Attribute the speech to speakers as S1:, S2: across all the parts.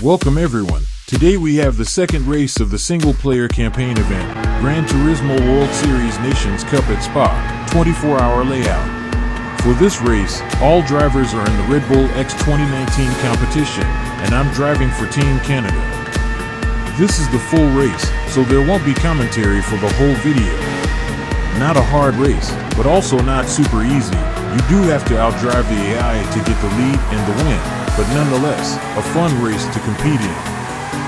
S1: Welcome everyone. Today we have the second race of the single player campaign event, Gran Turismo World Series Nations Cup at Spa, 24 hour layout. For this race, all drivers are in the Red Bull X 2019 competition, and I'm driving for Team Canada. This is the full race, so there won't be commentary for the whole video. Not a hard race, but also not super easy. You do have to outdrive the AI to get the lead and the win, but nonetheless, a fun race to compete in.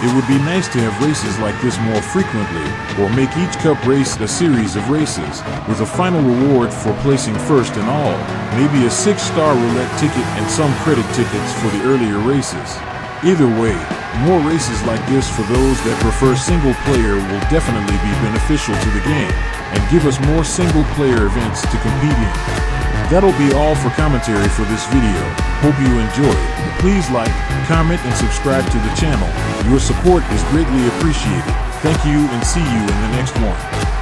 S1: It would be nice to have races like this more frequently, or make each cup race a series of races, with a final reward for placing first in all, maybe a six star roulette ticket and some credit tickets for the earlier races. Either way, more races like this for those that prefer single player will definitely be beneficial to the game and give us more single player events to compete in. That'll be all for commentary for this video. Hope you enjoyed. Please like, comment, and subscribe to the channel. Your support is greatly appreciated. Thank you and see you in the next one.